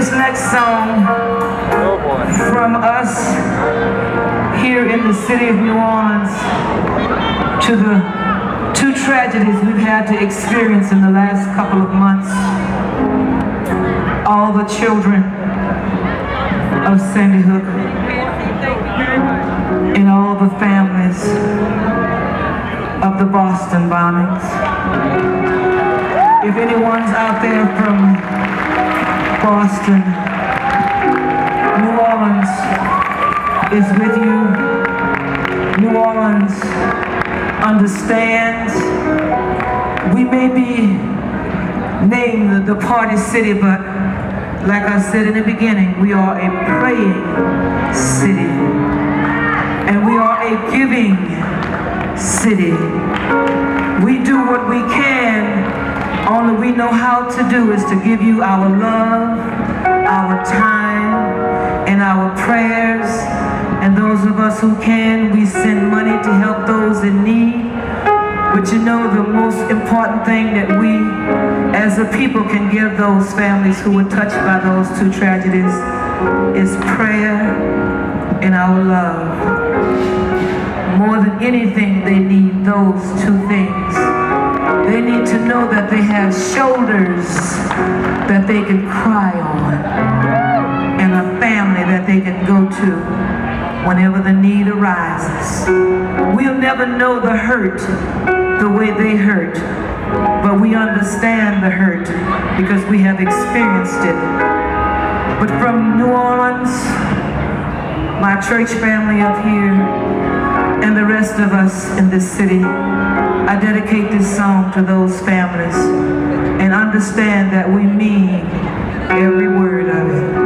this next song from us here in the city of New Orleans to the two tragedies we've had to experience in the last couple of months. All the children of Sandy Hook and all the families of the Boston bombings. If anyone's out there from Boston, New Orleans is with you. New Orleans understands. We may be named the party city, but like I said in the beginning, we are a praying city. And we are a giving city. We do what we can, only we know how to do is to give you our love, our time, and our prayers. And those of us who can, we send money to help those in need. But you know the most important thing that we as a people can give those families who were touched by those two tragedies is prayer and our love. More than anything, they need those two things. They need to know that they have shoulders that they can cry on and a family that they can go to whenever the need arises. We'll never know the hurt the way they hurt, but we understand the hurt because we have experienced it. But from New Orleans, my church family up here, and the rest of us in this city, I dedicate this song to those families and understand that we mean every word of it.